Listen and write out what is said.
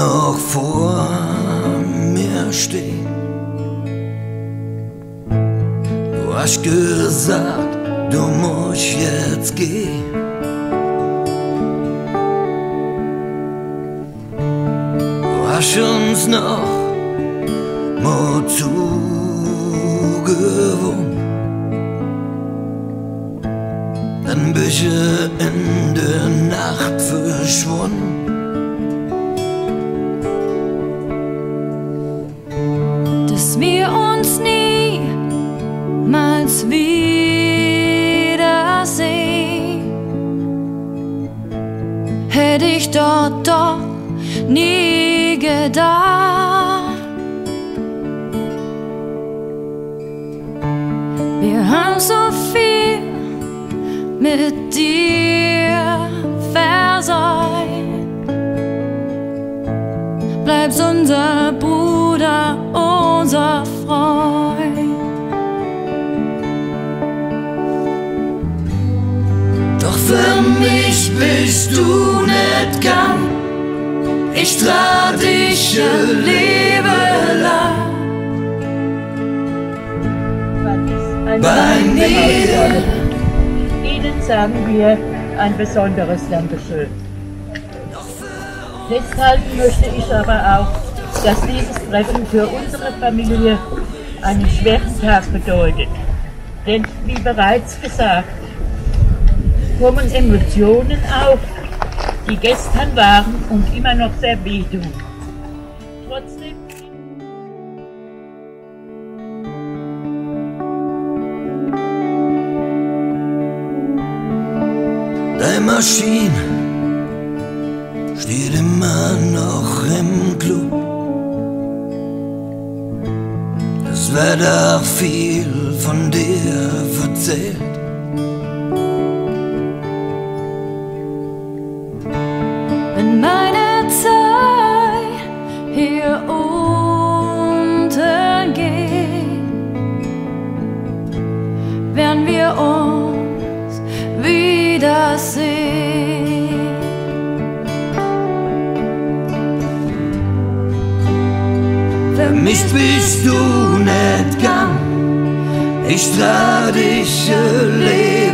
noch vor mir stehen. Du hast gesagt, du musst jetzt gehen. Du hast uns noch mal zugewohnt. Dann bist du in der Nacht verschwunden. Uns niemals wiedersehen. Hätte ich dort doch nie gedacht. Wir haben so viel mit dir versäumt bleibst unser Bruder, unser Doch für mich bist du nicht gern. Ich trag dich ein Leben lang bei mir. Ihnen sagen wir ein besonderes Dankeschön. Festhalten möchte ich aber auch, dass dieses Treffen für unsere Familie einen schweren Tag bedeutet. Denn wie bereits gesagt, kommen Emotionen auf, die gestern waren und immer noch sehr wehtun. Trotzdem Deine Maschine steht immer noch im Club. Wird auch viel von dir erzählt. Meine Zeit hier unten geht, werden wir uns wiedersehen. Mich bist du nicht gern. Ich trag dich ein Leben